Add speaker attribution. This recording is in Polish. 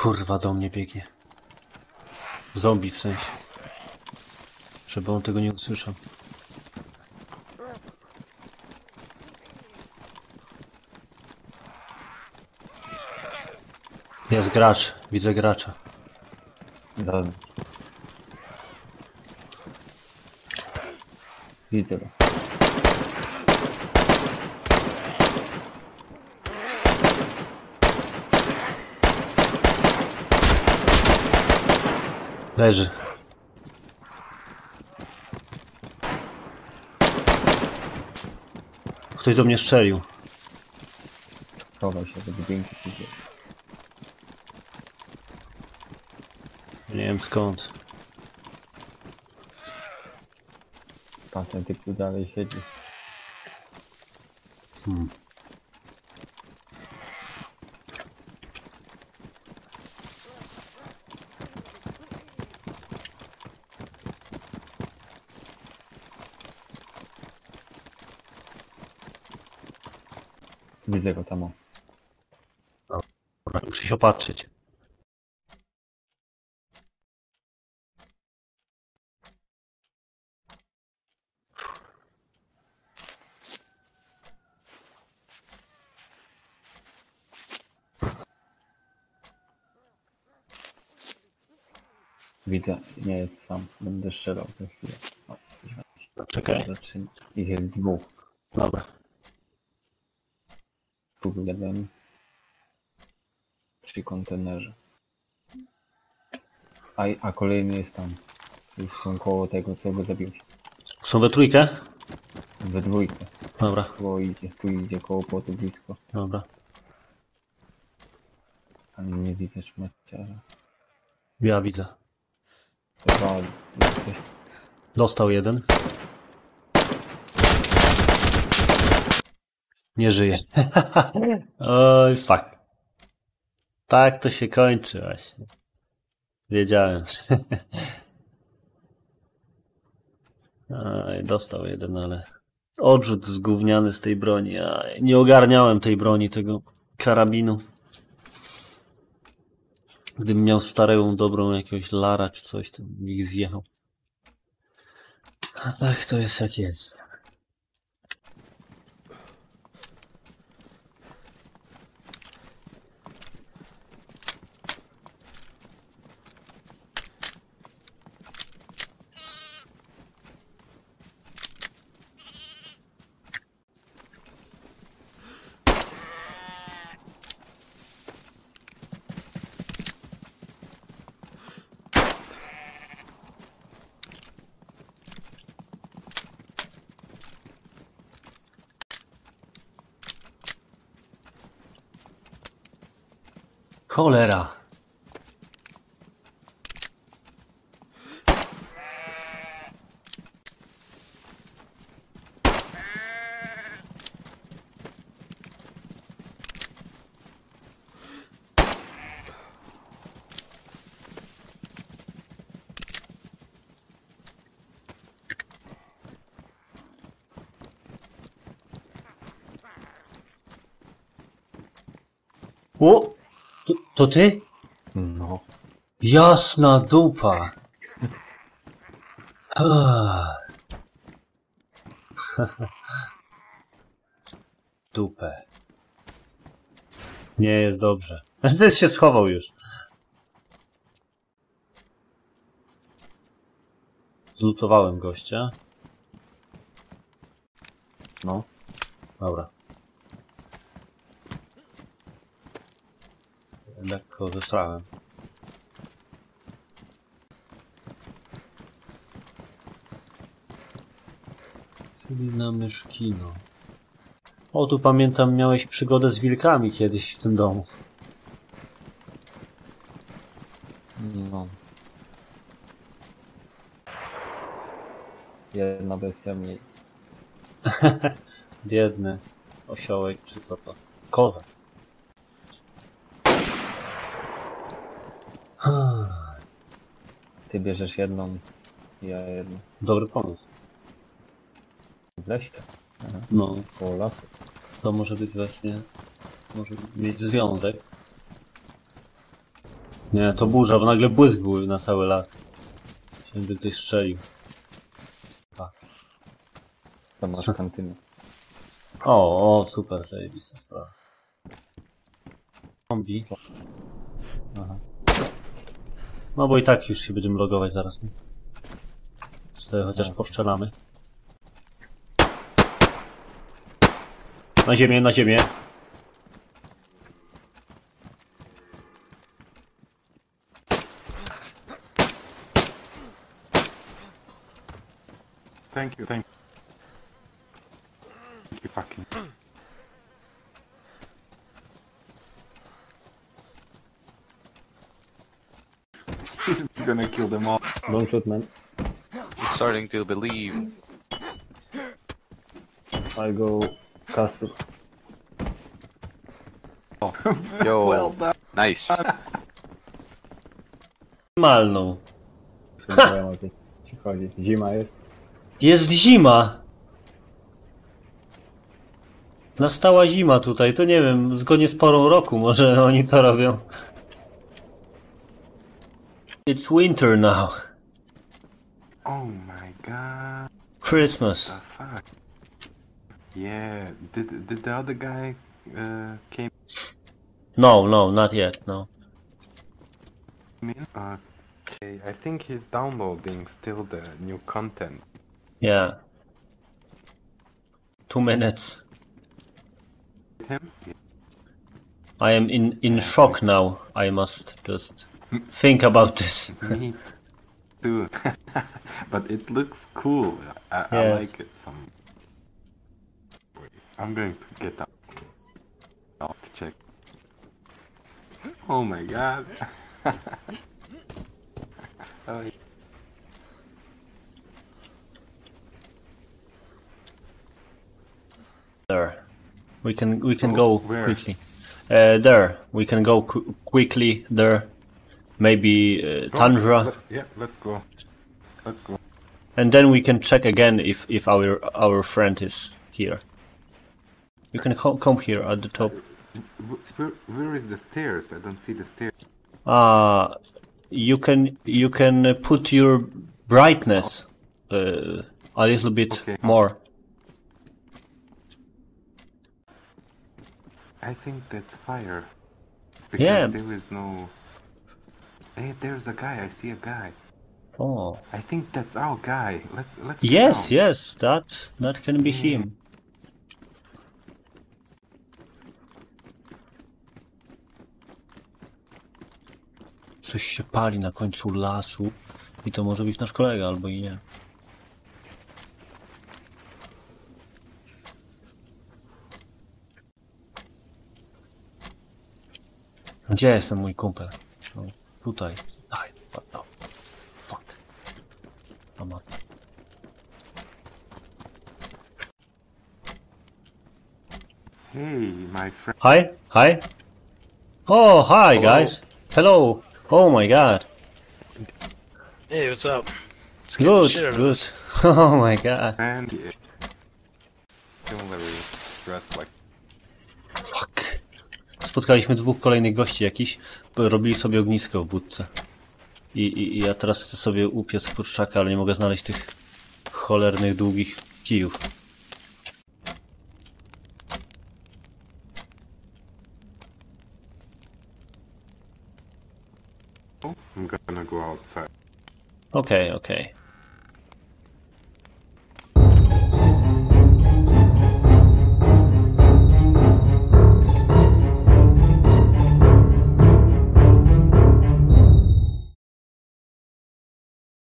Speaker 1: Kurwa, do mnie biegnie. Zombie w sensie. Żeby on tego nie usłyszał. Jest gracz, widzę gracza.
Speaker 2: Dobra. Widzę go.
Speaker 1: Leży. Ktoś do mnie strzelił.
Speaker 2: Chował się do budynku.
Speaker 1: Nie wiem skąd.
Speaker 2: Tam ten typ tu dalej siedzi.
Speaker 1: Hmm.
Speaker 2: Widzę go tam. o.
Speaker 1: Dobra, Muszę się opatrzyć.
Speaker 2: Widzę, nie jest sam. Będę strzelał za chwilę. O,
Speaker 1: Czekaj.
Speaker 2: zaczyna. Ich jest dwóch.
Speaker 1: Dobra.
Speaker 2: Dwóch jeden. Przy kontenerze. A, a kolejny jest tam. Już są koło tego, co go zabił.
Speaker 1: Są we trójkę?
Speaker 2: We dwójkę.
Speaker 1: Dobra,
Speaker 2: Tu idzie, tu idzie koło płotu blisko.
Speaker 1: dobra.
Speaker 2: Ale nie widzę szmaciarza.
Speaker 1: Ja widzę.
Speaker 2: Chyba.
Speaker 1: Dostał jeden. Nie żyje. Oj, fuck. Tak to się kończy właśnie. Wiedziałem. Aj, dostał jeden, ale odrzut zgówniany z tej broni. Aj, nie ogarniałem tej broni, tego karabinu. Gdybym miał starą, dobrą jakiegoś Lara czy coś, to bym ich zjechał. A tak to jest jak jest. Cholera. O! To, to ty?
Speaker 2: No.
Speaker 1: Jasna dupa. Dupę. Nie jest dobrze. Ten się schował już. Zlutowałem gościa.
Speaker 2: No.
Speaker 1: Dobra. Lekko zesrałem. Czyli na myszkino. O, tu pamiętam, miałeś przygodę z wilkami kiedyś w tym domu.
Speaker 2: No. Jedna bestia mniej.
Speaker 1: Biedny osiołek, czy co to? Koza.
Speaker 2: Ty bierzesz jedną, ja jedną.
Speaker 1: Dobry pomysł.
Speaker 2: W lesie. Aha.
Speaker 1: No,
Speaker 2: Koło lasu.
Speaker 1: to może być właśnie, może mieć związek. Nie, to burza, bo nagle błysk był na cały las. Się by ktoś strzelił.
Speaker 2: Tam masz kantynę.
Speaker 1: O, o, super, zajebista sprawa. Zombie. Aha. No bo i tak już się będziemy logować zaraz, nie? Sobie chociaż poszczelamy. Na ziemię, na ziemię.
Speaker 3: Thank you, thank you. Thank you, fucking. You're gonna kill them all.
Speaker 2: Don't shoot, man.
Speaker 4: starting to believe.
Speaker 2: I go castle.
Speaker 4: Yo,
Speaker 3: Well done.
Speaker 4: nice.
Speaker 1: Malną.
Speaker 2: Ci chodzi. Zima jest.
Speaker 1: Jest zima! Nastała zima tutaj, to nie wiem, zgodnie z porą roku może oni to robią. It's winter now.
Speaker 3: Oh my god.
Speaker 1: Christmas.
Speaker 3: The fuck. Yeah. Did did the other guy uh, came
Speaker 1: No, no, not yet, no.
Speaker 3: Okay. I think he's downloading still the new content.
Speaker 1: Yeah. Two minutes.
Speaker 3: Him?
Speaker 1: I am in, in shock now. I must just think about this.
Speaker 3: Me too. but it looks cool. I, I like it. Some. Wait, I'm going to get up. I'll check. Oh my god. oh, yeah.
Speaker 1: There. We can we can
Speaker 3: Oh,
Speaker 1: go
Speaker 3: where?
Speaker 1: quickly. Uh, there. We can go qu- quickly there. Maybe uh, Tundra.
Speaker 3: let- yeah, let's go. Let's go.
Speaker 1: And then we can check again if if our our friend is here. You can come come here at the top.
Speaker 3: Where, where is the stairs? I don't see the stairs.
Speaker 1: Uh you can you can put your brightness uh, a little bit
Speaker 3: Okay.
Speaker 1: more.
Speaker 3: I think that's fire. Because
Speaker 1: Yeah.
Speaker 3: there is no. Hey, there's a guy. I see a guy.
Speaker 1: Oh.
Speaker 3: I think that's our guy. Let's let's.
Speaker 1: Yes,
Speaker 3: down.
Speaker 1: yes, that that can be him. Coś się pali na końcu lasu i to może być nasz kolega albo i nie. Gdzie jest ten mój kumpel? No, tutaj. Aj, what the fuck. A mat.
Speaker 3: Hey, my friend.
Speaker 1: Hi, hi. Oh, hi guys. Hello. Oh my god.
Speaker 5: Hey, what's up? Let's get the
Speaker 1: Good,
Speaker 5: shit
Speaker 1: good. Oh my god.
Speaker 3: And yeah. similarly dressed like
Speaker 1: Fuck. Spotkaliśmy dwóch kolejnych gości jakiś. bo Robili sobie ognisko w budce. I, i, I ja teraz chcę sobie upiec kurczaka, ale nie mogę znaleźć tych cholernych długich kijów.
Speaker 3: Go outside.
Speaker 1: Okej, okej.